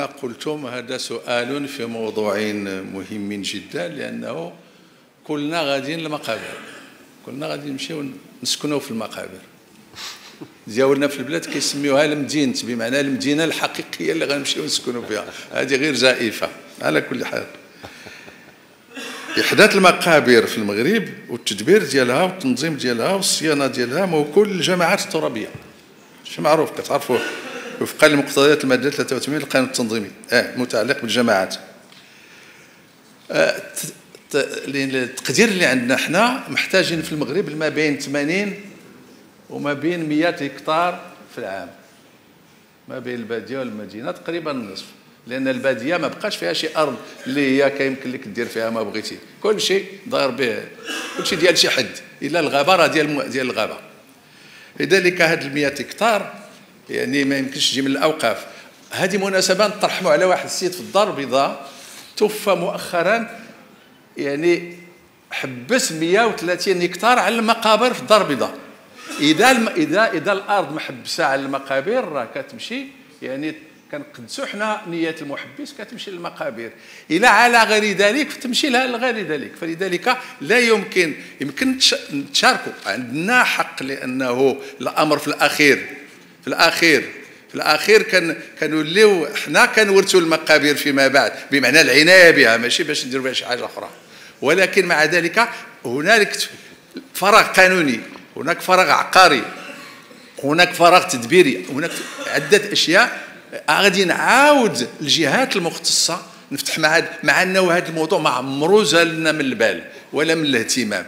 قلتم هذا سؤال في موضوعين مهمين جدا لأنه كلنا غاديين للمقابر. كلنا غادي نمشيو نسكنوا في المقابر. ديالنا في البلاد كيسميوها المدينة بمعنى المدينة الحقيقية اللي غنمشيو نسكنوا فيها. هذه غير زائفة على كل حال. إحداث المقابر في المغرب والتدبير ديالها والتنظيم ديالها والصيانة ديالها موكول للجماعات الترابية. شي معروف كتعرفوا وفقا لمقتضيات المادة 83 للقانون التنظيمي. آه متعلق بالجماعات. آه التقدير اللي عندنا إحنا محتاجين في المغرب ما بين 80 وما بين 100 هكتار في العام. ما بين البادية والمدينة تقريبا النصف لأن البادية ما بقاش فيها شي أرض اللي هي كيمكن لك دير فيها ما بغيتي. كل شيء داير به كل شيء ديال شي حد. إلا الغابة راه ديال ديال الغابة. لذلك هاد ال 100 هكتار يعني ما يمكنش تجي من الأوقاف. هذه مناسبة نطرحوا على واحد السيد في الدار البيضاء. توفى مؤخرا يعني حبس 130 هكتار على المقابر في الدار البيضاء. إذا الم... إذا إذا الأرض محبسة على المقابر راه كتمشي. يعني كنقدسوا حنا نيه المحبس كتمشي للمقابر. إلى على غير ذلك تمشي لها لغير ذلك. فلذلك لا يمكن يمكن نتشاركوا عندنا حق لأنه الأمر في الأخير. في الأخير في الأخير كان كنوليو حنا كنورثوا المقابر فيما بعد بمعنى العناية بها ماشي باش نديروا بها شي حاجة أخرى. ولكن مع ذلك هنالك فراغ قانوني هناك فراغ عقاري هناك فراغ تدبيري هناك عدة أشياء غادي نعاود الجهات المختصة نفتح مع مع أنه هذا الموضوع ما عمرو زال لنا من البال ولا من الاهتمام.